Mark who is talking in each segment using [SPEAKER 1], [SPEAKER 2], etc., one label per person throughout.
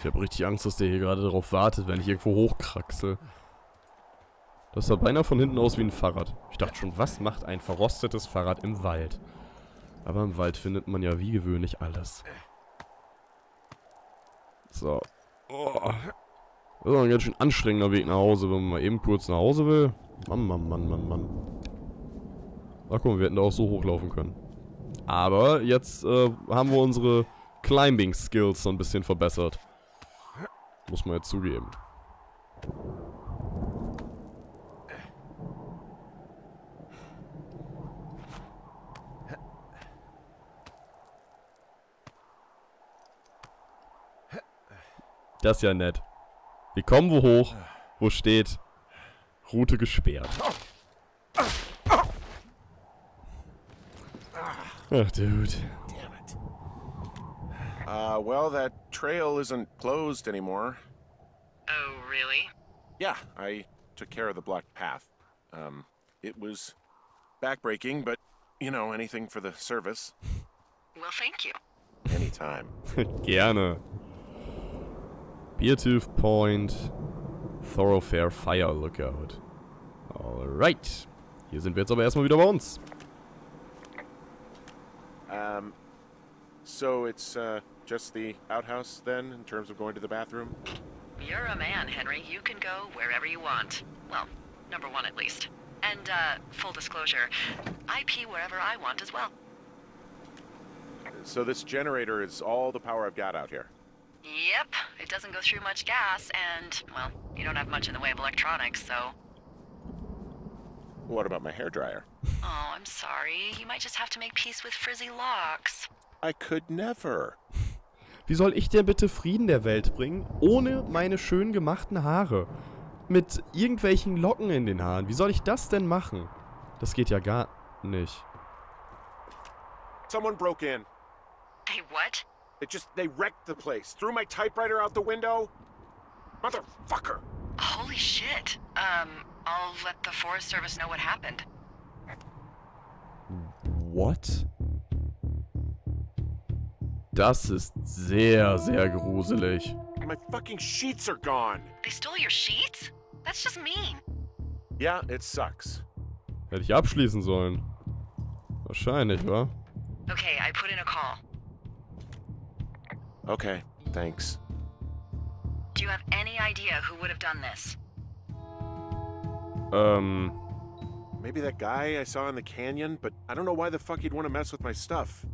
[SPEAKER 1] Ich habe richtig Angst, dass der hier gerade darauf wartet, wenn ich irgendwo hochkraxel. Das sah beinahe von hinten aus wie ein Fahrrad. Ich dachte schon, was macht ein verrostetes Fahrrad im Wald? Aber im Wald findet man ja wie gewöhnlich alles. So. Oh. Das ist ein ganz schön anstrengender Weg nach Hause, wenn man mal eben kurz nach Hause will. Mann, Mann, Mann, Mann, Mann. Ach mal, wir hätten da auch so hochlaufen können. Aber jetzt äh, haben wir unsere Climbing Skills so ein bisschen verbessert. Muss man jetzt zugeben. Das ist ja nett. Wir kommen wo hoch, wo steht Route gesperrt. Ach, dude.
[SPEAKER 2] Damn it. Uh, well, that trail isn't closed anymore.
[SPEAKER 3] Oh, really?
[SPEAKER 2] Yeah, I took care of the blocked path. Um, it was backbreaking, but, you know, anything for the service.
[SPEAKER 3] Well, thank you.
[SPEAKER 2] Anytime.
[SPEAKER 1] Gerne. Beartooth Point, Thoroughfare Fire Lookout. Alright. Hier sind wir jetzt aber erstmal wieder bei uns.
[SPEAKER 2] Um, so it's, uh, just the outhouse then, in terms of going to the bathroom?
[SPEAKER 3] You're a man, Henry. You can go wherever you want. Well, number one at least. And, uh, full disclosure, I pee wherever I want as well.
[SPEAKER 2] So this generator is all the power I've got out here.
[SPEAKER 3] Yep, it doesn't go through much gas, and, well, you don't have much in the way of electronics, so...
[SPEAKER 2] What about my hairdryer?
[SPEAKER 3] Oh, I'm sorry. You might just have to make peace with frizzy locks.
[SPEAKER 2] I could never.
[SPEAKER 1] Wie soll ich denn bitte Frieden der Welt bringen, ohne meine schön gemachten Haare? Mit irgendwelchen Locken in den Haaren. Wie soll ich das denn machen? Das geht ja gar nicht.
[SPEAKER 2] Someone broke in.
[SPEAKER 3] Hey, what?
[SPEAKER 2] They just, they wrecked the place. Threw my typewriter out the window. Motherfucker.
[SPEAKER 3] Holy shit. Um, I'll let the Forest Service know what happened.
[SPEAKER 1] What? Das ist sehr, sehr gruselig.
[SPEAKER 2] My fucking sheets are gone.
[SPEAKER 3] They stole your sheets? That's just mean.
[SPEAKER 2] Yeah, it sucks.
[SPEAKER 1] Hätte ich abschließen sollen. Wahrscheinlich, wa?
[SPEAKER 3] Okay, I put in a call.
[SPEAKER 2] Okay, thanks.
[SPEAKER 3] Do you have any idea who would have done this?
[SPEAKER 1] Ähm,
[SPEAKER 2] Maybe that guy I saw in the canyon, but I don't know why the fuck he'd want to mess with my stuff.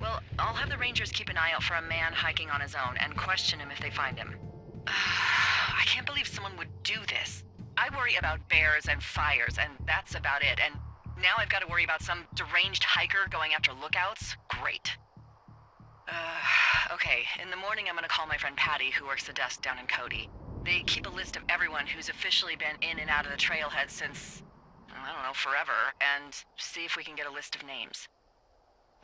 [SPEAKER 3] Well, I'll have the Rangers keep an eye out for a man hiking on his own and question him if they find him. I can't believe someone would do this. I worry about bears and fires, and that's about it. And now I've got to worry about some deranged hiker going after lookouts? Great. Uh, okay, in the morning I'm gonna call my friend Patty, who works the desk down in Cody. They keep a list of everyone who's officially been in and out of the trailhead since, I don't know, forever, and see if we can get a list of names.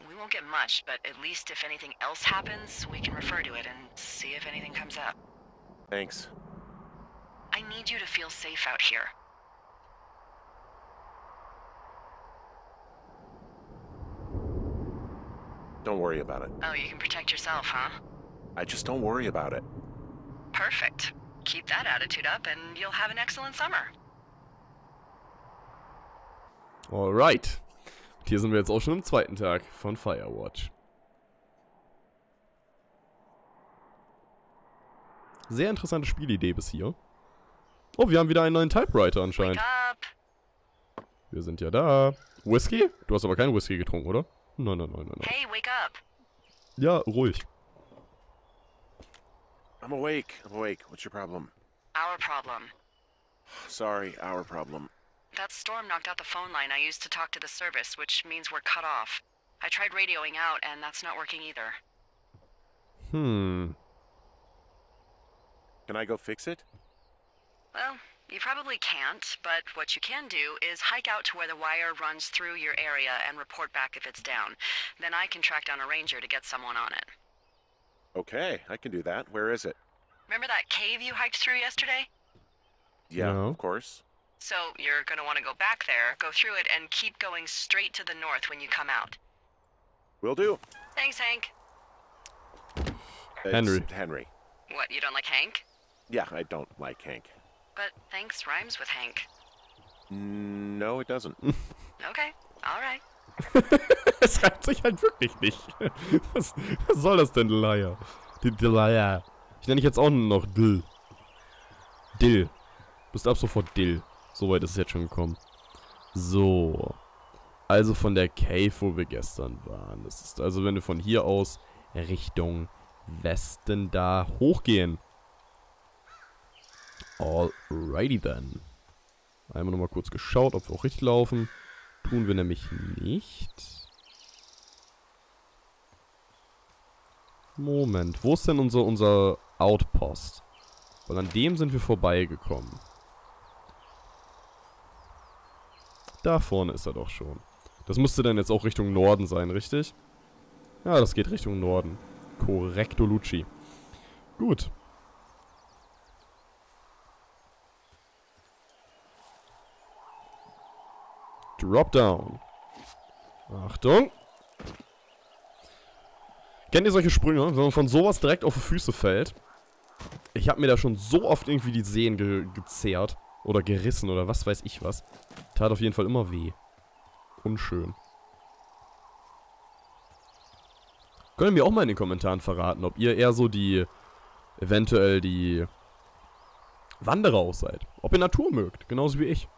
[SPEAKER 3] We won't get much, but at least if anything else happens, we can refer to it and see if anything comes up.
[SPEAKER 2] Thanks.
[SPEAKER 3] I need you to feel safe out here.
[SPEAKER 2] Don't worry about it.
[SPEAKER 3] Oh, you can protect yourself, huh?
[SPEAKER 2] I just don't worry about it.
[SPEAKER 3] Perfect. Keep that attitude up and you'll have an excellent summer.
[SPEAKER 1] alright. Und hier sind wir jetzt auch schon im zweiten Tag von Firewatch. Sehr interessante Spielidee bis hier. Oh, wir haben wieder einen neuen Typewriter anscheinend. Wir sind ja da. Whisky? Du hast aber keinen Whisky getrunken, oder? Nein, nein, nein, nein, nein.
[SPEAKER 3] Hey, wake up!
[SPEAKER 1] Ja, ruhig.
[SPEAKER 2] I'm awake. I'm awake. What's your problem?
[SPEAKER 3] Our problem.
[SPEAKER 2] Sorry, our problem.
[SPEAKER 3] That storm knocked out the phone line I used to talk to the service, which means we're cut off. I tried radioing out, and that's not working either.
[SPEAKER 1] Hmm.
[SPEAKER 2] Can I go fix it?
[SPEAKER 3] Well, you probably can't, but what you can do is hike out to where the wire runs through your area and report back if it's down. Then I can track down a ranger to get someone on it.
[SPEAKER 2] Okay, I can do that. Where is it?
[SPEAKER 3] Remember that cave you hiked through yesterday?
[SPEAKER 2] Yeah,
[SPEAKER 1] No.
[SPEAKER 2] of course.
[SPEAKER 3] So you're gonna want to go back there, go through it, and keep going straight to the north when you come out.
[SPEAKER 2] Will do.
[SPEAKER 3] Thanks, Hank.
[SPEAKER 2] It's
[SPEAKER 1] Henry.
[SPEAKER 2] Henry.
[SPEAKER 3] What, you don't like Hank?
[SPEAKER 2] Yeah, I don't like Hank.
[SPEAKER 3] But thanks rhymes with Hank.
[SPEAKER 2] No, it doesn't.
[SPEAKER 3] Okay, alright.
[SPEAKER 1] es reimt sich halt wirklich nicht. Was, was soll das denn, Delilah? Die Delilah. Ich nenne dich jetzt auch nur noch Dill. Dill. Bist ab sofort Dill. Soweit ist es jetzt schon gekommen. So. Also von der Cave, wo wir gestern waren. Das ist also, wenn wir von hier aus Richtung Westen da hochgehen. Alrighty then. Einmal nochmal kurz geschaut, ob wir auch richtig laufen. Tun wir nämlich nicht. Moment, wo ist denn unser, unser Outpost? Weil an dem sind wir vorbeigekommen. Da vorne ist er doch schon. Das müsste dann jetzt auch Richtung Norden sein, richtig? Ja, das geht Richtung Norden. Korrekto Lucci. Gut. Drop down. Achtung. Kennt ihr solche Sprünge, wenn man von sowas direkt auf die Füße fällt? Ich habe mir da schon so oft irgendwie die Zehen ge gezerrt. Oder gerissen oder was weiß ich was. Tat auf jeden Fall immer weh. Unschön. Könnt ihr mir auch mal in den Kommentaren verraten, ob ihr eher so die, eventuell die Wanderer aus seid. Ob ihr Natur mögt, genauso wie ich.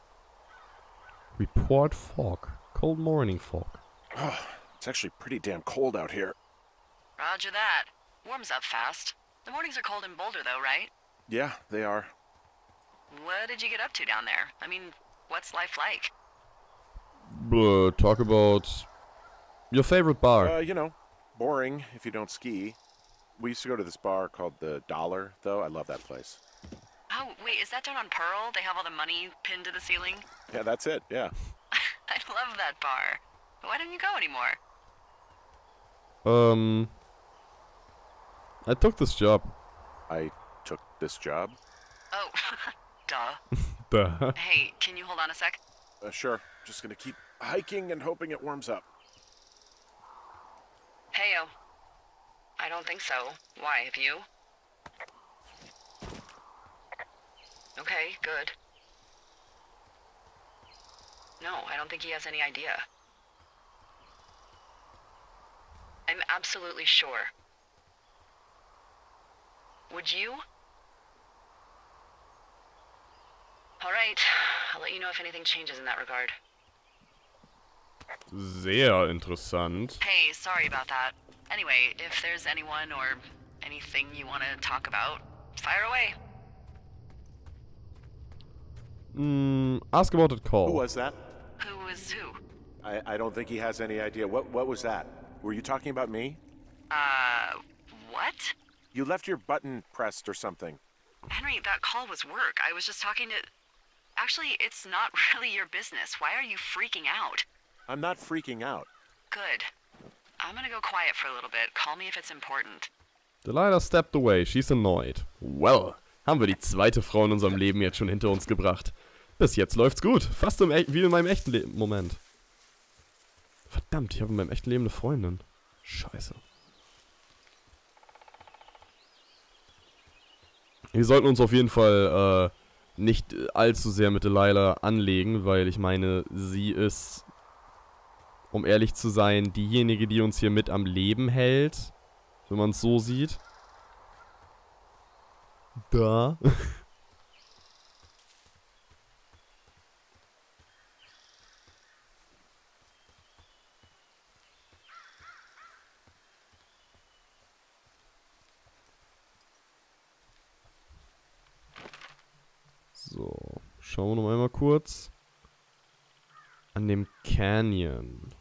[SPEAKER 1] Report fog. Cold morning fog.
[SPEAKER 2] Oh, it's actually pretty damn cold out here.
[SPEAKER 3] Roger that. Warms up fast. The mornings are cold in Boulder, though, right?
[SPEAKER 2] Yeah, they are.
[SPEAKER 3] What did you get up to down there? I mean, what's life like?
[SPEAKER 1] Uh, talk about your favorite bar.
[SPEAKER 2] Uh, you know, boring if you don't ski. We used to go to this bar called the Dollar, though. I love that place.
[SPEAKER 3] Oh, wait, is that down on Pearl? They have all the money pinned to the ceiling?
[SPEAKER 2] Yeah, that's it. Yeah.
[SPEAKER 3] I love that bar. Why don't you go anymore?
[SPEAKER 1] Um, I took this job.
[SPEAKER 2] I took this job.
[SPEAKER 3] Oh, duh.
[SPEAKER 1] Duh.
[SPEAKER 3] Hey, can you hold on a sec?
[SPEAKER 2] Uh, sure. Just gonna keep hiking and hoping it warms up.
[SPEAKER 3] Heyo. I don't think so. Why, have you? Okay, good. No, I don't think he has any idea. I'm absolutely sure. Would you? Alright, I'll let you know if anything changes in that regard.
[SPEAKER 1] Sehr interessant.
[SPEAKER 3] Hey, sorry about that. Anyway, if there's anyone or anything you want to talk about, fire away.
[SPEAKER 1] Mm, ask about that call.
[SPEAKER 2] Who was that?
[SPEAKER 3] Who was who?
[SPEAKER 2] I, I don't think he has any idea. What what was that? Were you talking about me?
[SPEAKER 3] Uh, what?
[SPEAKER 2] You left your button pressed or something.
[SPEAKER 3] Henry, that call was work. I was just talking to. Actually, it's not really your business. Why are you freaking out?
[SPEAKER 2] I'm not freaking out.
[SPEAKER 3] Good. I'm gonna go quiet for a little bit. Call me if it's important.
[SPEAKER 1] Delilah stepped away. She's annoyed. Well, haben wir die zweite Frau in unserem Leben jetzt schon hinter uns gebracht. Bis jetzt läuft's gut. Fast im e wie in meinem echten Leben. Moment. Verdammt, ich habe in meinem echten Leben eine Freundin. Scheiße. Wir sollten uns auf jeden Fall äh, nicht allzu sehr mit Delilah anlegen, weil ich meine, sie ist, um ehrlich zu sein, diejenige, die uns hier mit am Leben hält. Wenn man es so sieht. Da. So, schauen wir noch einmal kurz. An dem Canyon.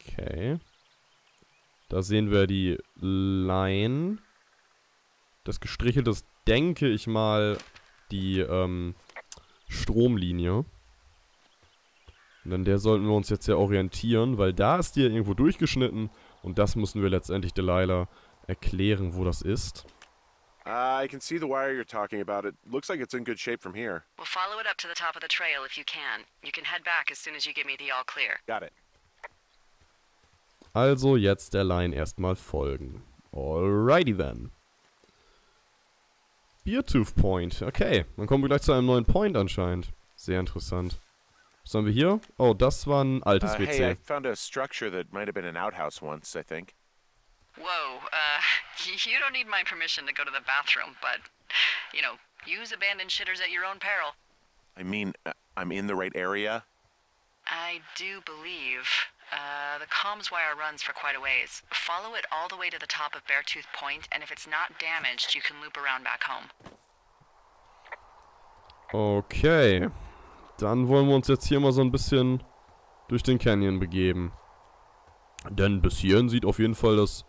[SPEAKER 1] Okay. Da sehen wir die Line. Das gestrichelte ist, denke ich mal, die ähm, Stromlinie. Und an der sollten wir uns jetzt ja orientieren, weil da ist die ja irgendwo durchgeschnitten. Und das müssen wir letztendlich Delilah erklären, wo das ist.
[SPEAKER 2] Uh, I can see the wire you're talking about. It looks like it's in good shape from here.
[SPEAKER 3] We'll follow it up to the top of the trail if you can. You can head back as soon as you give me the all clear.
[SPEAKER 2] Got it.
[SPEAKER 1] Also jetzt der Line erstmal folgen. Alrighty then. Beartooth Point. Okay, dann kommen wir gleich zu einem neuen Point anscheinend. Sehr interessant. Was haben wir hier? Oh, das war ein altes
[SPEAKER 2] Uh, hey, I
[SPEAKER 1] WC.
[SPEAKER 2] found a structure that might have been an outhouse once, I think.
[SPEAKER 3] Whoa, uh, you don't need my permission to go to the bathroom, but, you know, use abandoned shitters at your own peril.
[SPEAKER 2] I mean, uh, I'm in the right area.
[SPEAKER 3] I do believe. Uh, the comms wire runs for quite a ways. Follow it all the way to the top of Beartooth Point, and if it's not damaged, you can loop around back home.
[SPEAKER 1] Okay. Dann wollen wir uns jetzt hier mal so ein bisschen durch den Canyon begeben. Denn bis hierhin sieht auf jeden Fall das,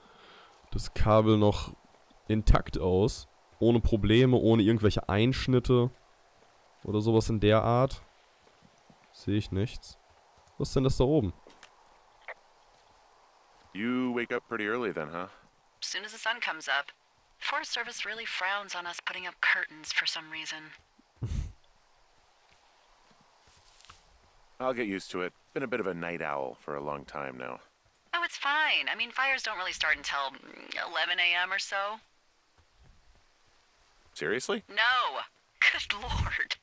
[SPEAKER 1] das Kabel noch intakt aus. Ohne Probleme, ohne irgendwelche Einschnitte oder sowas in der Art. Sehe ich nichts. Was ist denn das da oben?
[SPEAKER 2] You wake up pretty early then, huh?
[SPEAKER 3] As soon as the sun comes up, Forest Service really frowns on us putting up curtains for some reason.
[SPEAKER 2] I'll get used to it. Been a bit of a night owl for a long time now.
[SPEAKER 3] Oh, it's fine. I mean, fires don't really start until mm, 11 a.m. or so.
[SPEAKER 2] Seriously?
[SPEAKER 3] No! Good lord.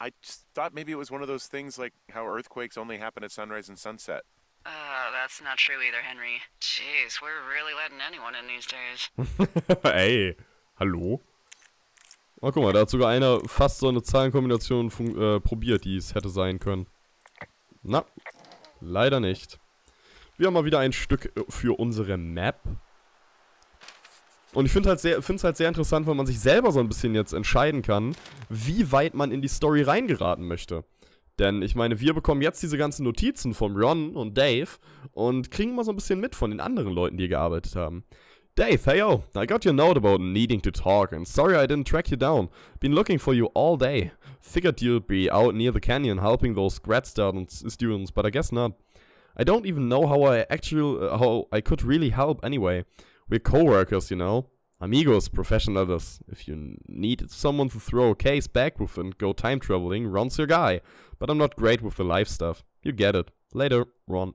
[SPEAKER 2] I just thought maybe it was one of those things like how earthquakes only happen at sunrise and sunset.
[SPEAKER 3] Uh, that's not true either, Henry. Jeez, we're really letting anyone in these days.
[SPEAKER 1] Ey, hallo? Oh, guck mal, da hat sogar einer fast so eine Zahlenkombination äh, probiert, die es hätte sein können. Na, leider nicht. Wir haben mal wieder ein Stück äh, für unsere Map. Und ich finde halt sehr, es halt sehr interessant, weil man sich selber so ein bisschen jetzt entscheiden kann, wie weit man in die Story reingeraten möchte. Denn ich meine, wir bekommen jetzt diese ganzen Notizen von Ron und Dave und kriegen mal so ein bisschen mit von den anderen Leuten, die gearbeitet haben. Dave, hey yo, I got your note about needing to talk, and sorry I didn't track you down. Been looking for you all day. Figured you'd be out near the canyon helping those grad students, but I guess not. I don't even know how I actually, uh, how I could really help anyway. We're co-workers, you know. Amigos, professionals. If you need someone to throw a case back with and go time traveling, Ron's your guy. But I'm not great with the life stuff. You get it. Later, Ron.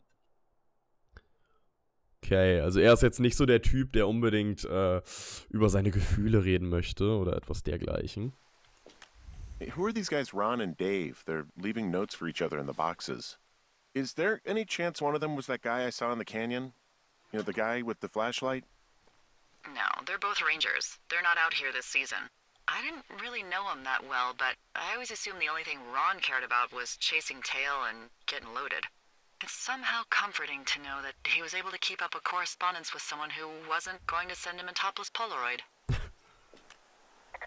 [SPEAKER 1] Okay, also er ist jetzt nicht so der Typ, der unbedingt äh, über seine Gefühle reden möchte oder etwas dergleichen.
[SPEAKER 2] Hey, Who are these guys, Ron and Dave? They're leaving notes for each other in the boxes. Is there any chance one of them was that guy I saw in the canyon? You know, the guy with the flashlight?
[SPEAKER 3] No, they're both rangers. They're not out here this season. I didn't really know him that well, but I always assumed the only thing Ron cared about was chasing tail and getting loaded. It's somehow comforting to know that he was able to keep up a correspondence with someone who wasn't going to send him a topless Polaroid.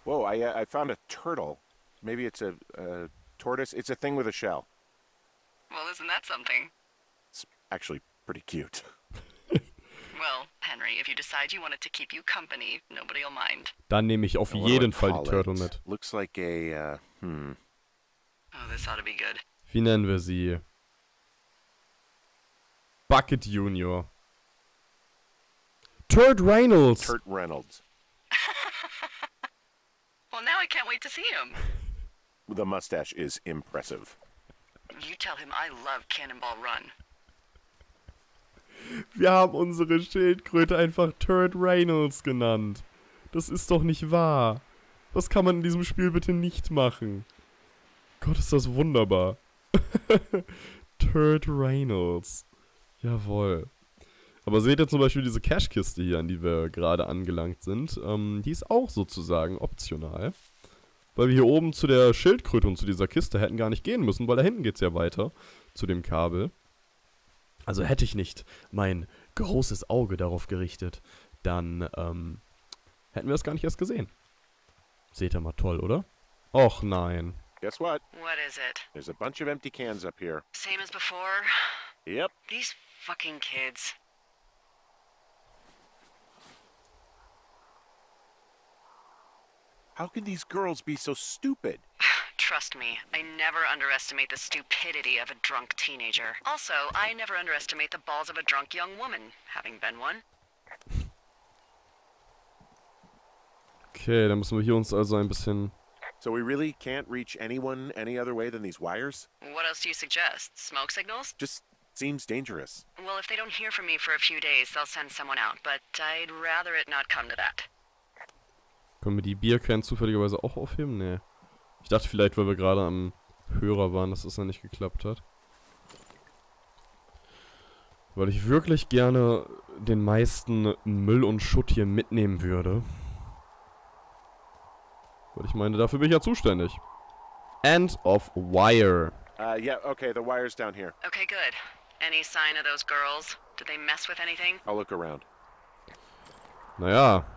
[SPEAKER 2] Whoa, I, uh, I found a turtle. Maybe it's a, a tortoise. It's a thing with a shell.
[SPEAKER 3] Well, isn't that something?
[SPEAKER 2] It's actually pretty cute.
[SPEAKER 3] Well, Henry, if you decide you want it to keep you company, nobody'll mind.
[SPEAKER 1] Dann nehme ich auf
[SPEAKER 2] What I
[SPEAKER 1] jeden Fall
[SPEAKER 2] call
[SPEAKER 1] die Turtle
[SPEAKER 2] it?
[SPEAKER 1] mit.
[SPEAKER 2] Looks like a, uh, hmm.
[SPEAKER 3] Oh, this ought to be good.
[SPEAKER 1] Wie nennen wir sie? Bucket Junior. Turt Reynolds.
[SPEAKER 2] Turt Reynolds.
[SPEAKER 3] Well, now I can't wait to see him.
[SPEAKER 2] The mustache is impressive.
[SPEAKER 3] You tell him I love Cannonball Run.
[SPEAKER 1] Wir haben unsere Schildkröte einfach Turd Reynolds genannt. Das ist doch nicht wahr. Das kann man in diesem Spiel bitte nicht machen. Gott, ist das wunderbar. Turd Reynolds. Jawohl. Aber seht ihr zum Beispiel diese Cashkiste hier, an die wir gerade angelangt sind. Ähm, die ist auch sozusagen optional. Weil wir hier oben zu der Schildkröte und zu dieser Kiste hätten gar nicht gehen müssen, weil da hinten geht's ja weiter. Zu dem Kabel. Also hätte ich nicht mein großes Auge darauf gerichtet, dann ähm, hätten wir es gar nicht erst gesehen. Seht ihr mal toll, oder? Och nein.
[SPEAKER 2] Guess what?
[SPEAKER 3] What is it?
[SPEAKER 2] There's a bunch of empty cans up here.
[SPEAKER 3] Same as before?
[SPEAKER 2] Yep.
[SPEAKER 3] These fucking kids.
[SPEAKER 2] How can these girls be so stupid?
[SPEAKER 3] Trust me, I never underestimate the stupidity of a drunk teenager. Also, I never underestimate the balls of a drunk young woman, having been one.
[SPEAKER 1] Okay, dann müssen wir hier uns also ein bisschen...
[SPEAKER 2] So we really can't reach anyone any other way than these wires?
[SPEAKER 3] What else do you suggest? Smoke signals?
[SPEAKER 2] Just seems dangerous.
[SPEAKER 3] Well, if they don't hear from me for a few days, they'll send someone out, but I'd rather it not come to that.
[SPEAKER 1] Können wir die Biercans zufälligerweise auch aufheben? Nee. Ich dachte vielleicht, weil wir gerade am Hörer waren, dass das noch nicht geklappt hat. Weil ich wirklich gerne den meisten Müll und Schutt hier mitnehmen würde. Weil ich meine, dafür bin ich ja zuständig. End of Wire.
[SPEAKER 2] Uh, yeah, okay, the wire's down here.
[SPEAKER 3] Okay, good. Any sign of those girls? Did they mess with anything?
[SPEAKER 2] I'll look around.
[SPEAKER 1] Naja.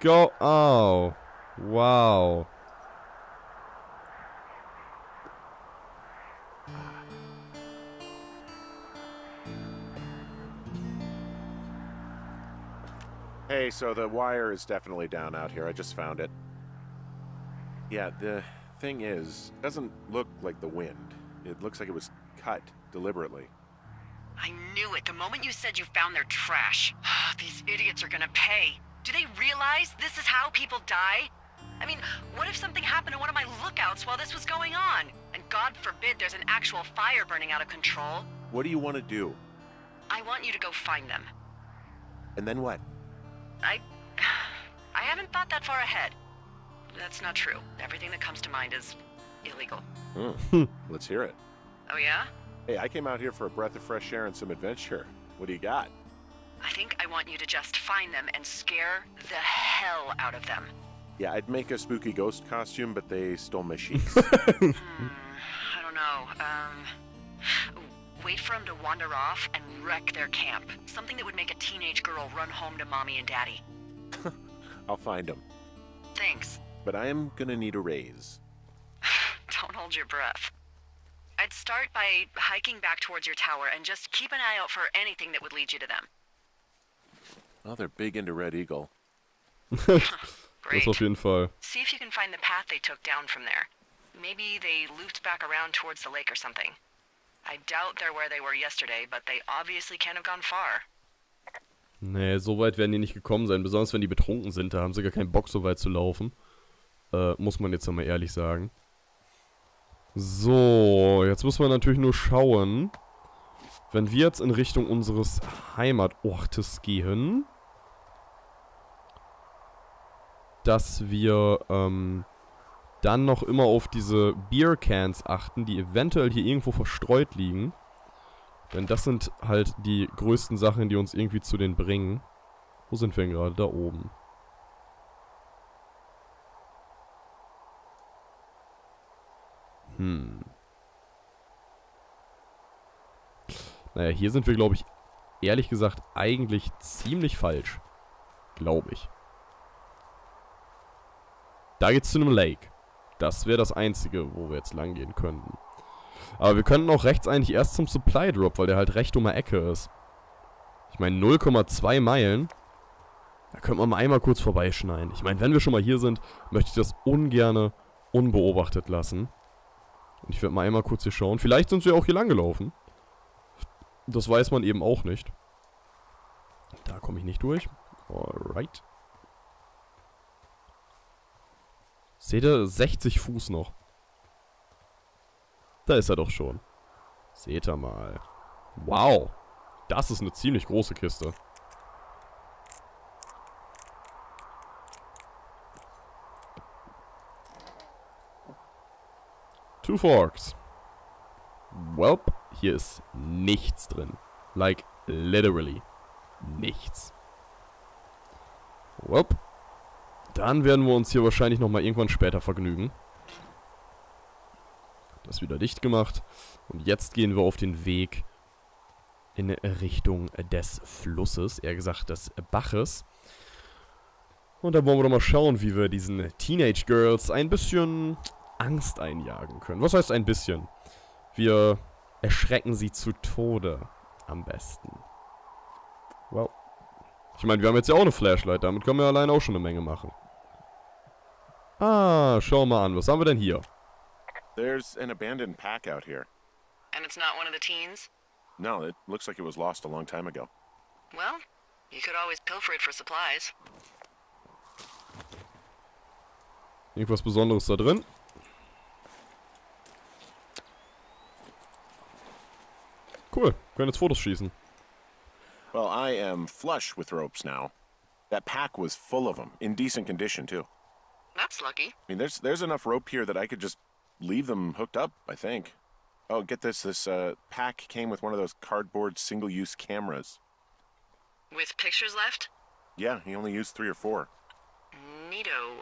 [SPEAKER 1] Go. Oh. Wow.
[SPEAKER 2] Hey, so the wire is definitely down out here. I just found it. Yeah, the thing is, it doesn't look like the wind. It looks like it was cut deliberately.
[SPEAKER 3] I knew it the moment you said you found their trash. These idiots are gonna pay. Do they realize this is how people die? I mean, what if something happened to one of my lookouts while this was going on? And God forbid there's an actual fire burning out of control.
[SPEAKER 2] What do you want to do?
[SPEAKER 3] I want you to go find them.
[SPEAKER 2] And then what?
[SPEAKER 3] I. I haven't thought that far ahead. That's not true. Everything that comes to mind is illegal.
[SPEAKER 2] Hmm. Let's hear it.
[SPEAKER 3] Oh, yeah?
[SPEAKER 2] Hey, I came out here for a breath of fresh air and some adventure. What do you got?
[SPEAKER 3] I think I want you to just find them and scare the hell out of them.
[SPEAKER 2] Yeah, I'd make a spooky ghost costume, but they stole my sheets.
[SPEAKER 3] Hmm, I don't know. Um. Wait for them to wander off and wreck their camp. Something that would make a teenage girl run home to mommy and daddy.
[SPEAKER 2] I'll find them.
[SPEAKER 3] Thanks.
[SPEAKER 2] But I am gonna need a raise.
[SPEAKER 3] Don't hold your breath. I'd start by hiking back towards your tower and just keep an eye out for anything that would lead you to them.
[SPEAKER 2] Oh, they're big into Red Eagle.
[SPEAKER 1] Das
[SPEAKER 3] Great.
[SPEAKER 1] auf jeden Fall.
[SPEAKER 3] See if you can find the path they took down from there. Maybe they looped back around towards the lake or something. I doubt they're where they were yesterday, but they obviously can't have gone far.
[SPEAKER 1] Nee, so weit werden die nicht gekommen sein. Besonders wenn die betrunken sind, da haben sie gar keinen Bock, so weit zu laufen. Äh, muss man jetzt einmal ehrlich sagen. So, jetzt muss man natürlich nur schauen, wenn wir jetzt in Richtung unseres Heimatortes gehen, dass wir ähm, dann noch immer auf diese Beercans achten, die eventuell hier irgendwo verstreut liegen. Denn das sind halt die größten Sachen, die uns irgendwie zu denen bringen. Wo sind wir denn gerade? Da oben. Hm. Naja, hier sind wir, glaube ich, ehrlich gesagt, eigentlich ziemlich falsch. Glaube ich. Da geht's zu einem Lake. Das wäre das Einzige, wo wir jetzt lang gehen könnten. Aber wir könnten auch rechts eigentlich erst zum Supply Drop, weil der halt recht um die Ecke ist. Ich meine, 0,2 Meilen. Da könnte man mal einmal kurz vorbeischneiden. Ich meine, wenn wir schon mal hier sind, möchte ich das ungerne unbeobachtet lassen. Und ich werde mal einmal kurz hier schauen. Vielleicht sind sie auch hier lang gelaufen. Das weiß man eben auch nicht. Da komme ich nicht durch. Alright. Seht ihr? 60 Fuß noch. Da ist er doch schon. Seht ihr mal. Wow. Das ist eine ziemlich große Kiste. Two Forks. Welp, hier ist nichts drin. Like, literally. Nichts. Welp. Dann werden wir uns hier wahrscheinlich nochmal irgendwann später vergnügen. Das wieder dicht gemacht. Und jetzt gehen wir auf den Weg in Richtung des Flusses, eher gesagt des Baches. Und da wollen wir doch mal schauen, wie wir diesen Teenage Girls ein bisschen Angst einjagen können. Was heißt ein bisschen? Wir erschrecken sie zu Tode am besten. Well. Ich meine, wir haben jetzt ja auch eine Flashlight, damit können wir allein auch schon eine Menge machen. Ah, schau mal an, was haben wir denn hier?
[SPEAKER 2] There's an abandoned pack out here.
[SPEAKER 3] And it's not one of the teens?
[SPEAKER 2] No, it looks like it was lost a long time ago.
[SPEAKER 3] Well, you could always pilfer it for supplies.
[SPEAKER 1] Irgendwas Besonderes da drin? Cool, können jetzt Fotos schießen.
[SPEAKER 2] Well, I am flush with ropes now. That pack was full of them, in decent condition, too.
[SPEAKER 3] That's lucky.
[SPEAKER 2] I mean, there's there's enough rope here that I could just leave them hooked up. I think. Oh, get this! This uh, pack came with one of those cardboard single-use cameras.
[SPEAKER 3] With pictures left?
[SPEAKER 2] Yeah, he only used three or four.
[SPEAKER 3] Neato.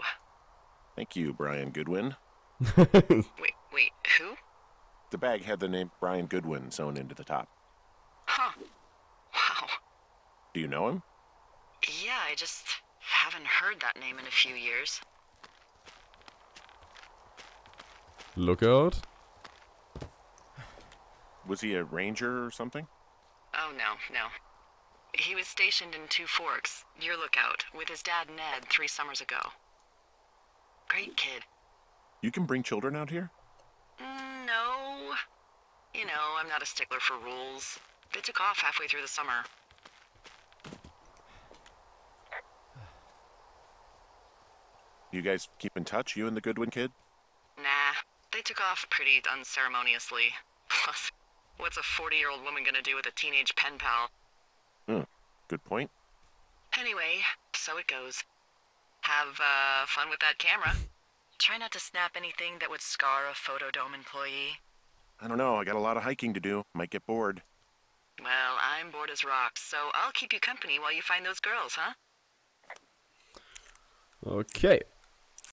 [SPEAKER 2] Thank you, Brian Goodwin.
[SPEAKER 3] Wait, wait, who?
[SPEAKER 2] The bag had the name Brian Goodwin sewn into the top.
[SPEAKER 3] Huh. Wow.
[SPEAKER 2] Do you know him?
[SPEAKER 3] Yeah, I just haven't heard that name in a few years.
[SPEAKER 1] Look out.
[SPEAKER 2] Was he a ranger or something?
[SPEAKER 3] Oh, no, no. He was stationed in Two Forks, your lookout, with his dad Ned three summers ago. Great kid.
[SPEAKER 2] You can bring children out here?
[SPEAKER 3] No. You know, I'm not a stickler for rules. They took off halfway through the summer.
[SPEAKER 2] You guys keep in touch, you and the Goodwin kid?
[SPEAKER 3] Nah, they took off pretty unceremoniously. Plus, what's a 40 year old woman gonna do with a teenage pen pal?
[SPEAKER 2] Hmm, good point.
[SPEAKER 3] Anyway, so it goes. Have uh, fun with that camera. Try not to snap anything that would scar a Photodome employee.
[SPEAKER 2] I don't know, I got a lot of hiking to do. Might get bored.
[SPEAKER 3] Well, I'm bored as rocks, so I'll keep you company while you find those girls, huh?
[SPEAKER 1] Okay.